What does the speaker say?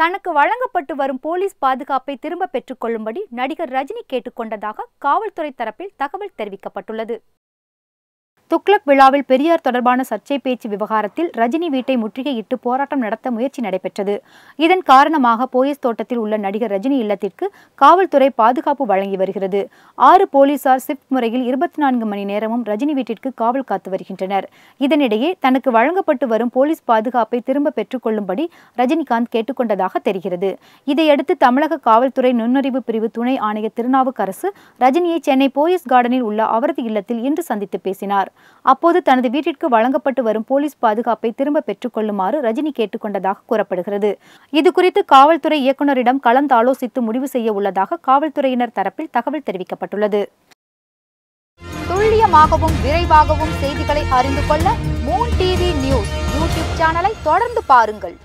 தனக்கு வழங்கப்பட்டு வரும் போலீஸ் பாதுகாப்பை திரும்ப பெற்றுக்கொள்ளும்படி நடிகர் ரஜினி கேட்டுக்கொண்டதாக காவல்துறை தரப்பில் தகவல் தெரிவிக்கப்பட்டுள்ளது. துக்ளக் விழாவில் பெரியார் தொடர்பான சர்ச்சை பேச்சு விவகாரத்தில் ரஜினி வீட்டை முற்றுகையிட்டு போராட்டம் நடத்த முயற்சி நடைபெற்றது. இதன் காரணமாக போயஸ் தோட்டத்தில் உள்ள நடிகர் ரஜினி இல்லத்திற்கு காவல்துறை பாதுகாப்பு வழங்கி வருகிறது. ஆறு போலீசார் ஷிப்ட் முறையில் இருபத்தி நான்கு மணி நேரமும் ரஜினி வீட்டிற்கு காவல் காத்து வருகின்றனர். இதனிடையே தனக்கு வழங்கப்பட்டு வரும் போலீஸ் பாதுகாப்பை திரும்ப பெற்றுக்கொள்ளும்படி ரஜினிகாந்த் கேட்டுக்கொண்டதாக தெரிகிறது. இதையடுத்து தமிழக காவல்துறை நுண்ணறிவு பிரிவு துணை ஆணையர் திருநாவுக்கரசு ரஜினியை சென்னை போயஸ் கார்டனில் உள்ள அவரது இல்லத்தில் இன்று சந்தித்து பேசினார். அப்போது தனது வீட்டிற்கு வழங்கப்பட்டு வரும் போலீஸ் பாதுகாப்பை திரும்ப பெற்றுக்கொள்ளுமாறு ரஜினி கேட்டுக்கொண்டதாக கூறப்படுகிறது. இதுகுறித்து காவல்துறை இயக்குநரிடம் கலந்தாலோசித்து முடிவு செய்ய உள்ளதாக காவல்துறையினர் தரப்பில் தகவல் தெரிவிக்கப்பட்டுள்ளது. துல்லியமாகவும் விரைவாகவும் செய்திகளை அறிந்து கொள்ள மூன் டிவி நியூஸ் யூடியூப் சேனலை தொடர்ந்து பாருங்கள்.